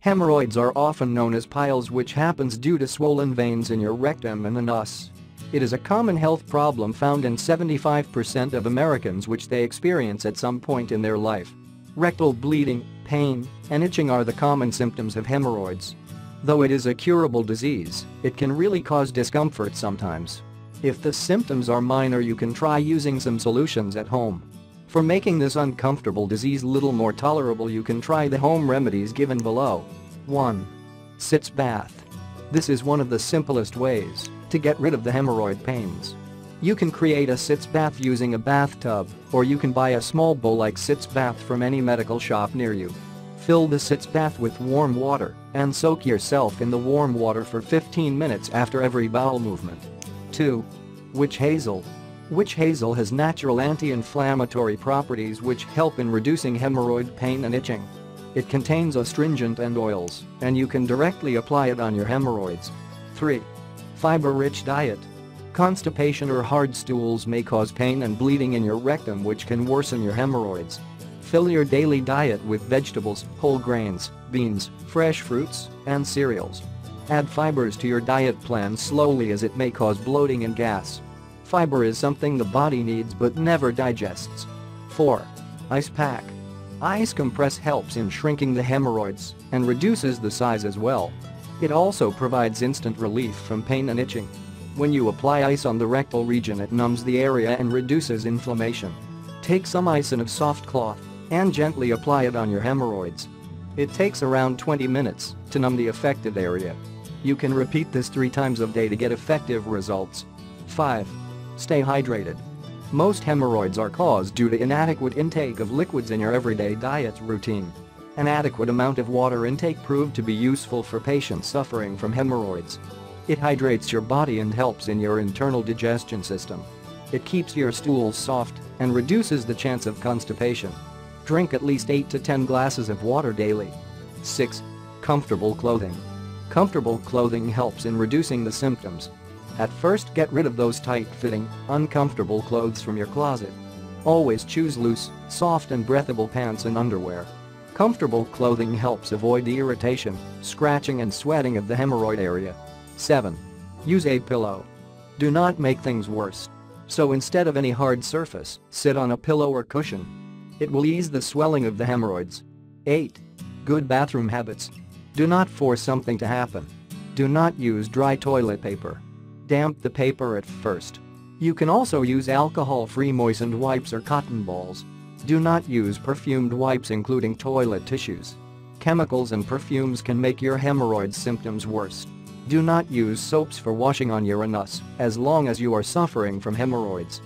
Hemorrhoids are often known as piles which happens due to swollen veins in your rectum and anus. It is a common health problem found in 75% of Americans which they experience at some point in their life. Rectal bleeding, pain, and itching are the common symptoms of hemorrhoids. Though it is a curable disease, it can really cause discomfort sometimes. If the symptoms are minor you can try using some solutions at home. For making this uncomfortable disease little more tolerable you can try the home remedies given below. 1. Sitz bath. This is one of the simplest ways to get rid of the hemorrhoid pains. You can create a sitz bath using a bathtub, or you can buy a small bowl like sitz bath from any medical shop near you. Fill the sitz bath with warm water and soak yourself in the warm water for 15 minutes after every bowel movement. 2. Witch hazel. Witch hazel has natural anti-inflammatory properties which help in reducing hemorrhoid pain and itching. It contains astringent and oils, and you can directly apply it on your hemorrhoids. 3. Fiber-rich diet. Constipation or hard stools may cause pain and bleeding in your rectum which can worsen your hemorrhoids. Fill your daily diet with vegetables, whole grains, beans, fresh fruits, and cereals. Add fibers to your diet plan slowly as it may cause bloating and gas. Fiber is something the body needs but never digests. 4. Ice pack. Ice compress helps in shrinking the hemorrhoids and reduces the size as well. It also provides instant relief from pain and itching. When you apply ice on the rectal region it numbs the area and reduces inflammation. Take some ice in a soft cloth and gently apply it on your hemorrhoids. It takes around 20 minutes to numb the affected area. You can repeat this three times a day to get effective results. 5. Stay hydrated. Most hemorrhoids are caused due to inadequate intake of liquids in your everyday diet routine. An adequate amount of water intake proved to be useful for patients suffering from hemorrhoids. It hydrates your body and helps in your internal digestion system. It keeps your stools soft and reduces the chance of constipation. Drink at least 8 to 10 glasses of water daily. 6. Comfortable clothing. Comfortable clothing helps in reducing the symptoms. At first get rid of those tight-fitting, uncomfortable clothes from your closet. Always choose loose, soft and breathable pants and underwear. Comfortable clothing helps avoid the irritation, scratching and sweating of the hemorrhoid area. 7. Use a pillow. Do not make things worse. So instead of any hard surface, sit on a pillow or cushion. It will ease the swelling of the hemorrhoids. 8. Good bathroom habits. Do not force something to happen. Do not use dry toilet paper. Damp the paper at first. You can also use alcohol-free moistened wipes or cotton balls. Do not use perfumed wipes including toilet tissues. Chemicals and perfumes can make your hemorrhoid symptoms worse. Do not use soaps for washing on your anus as long as you are suffering from hemorrhoids.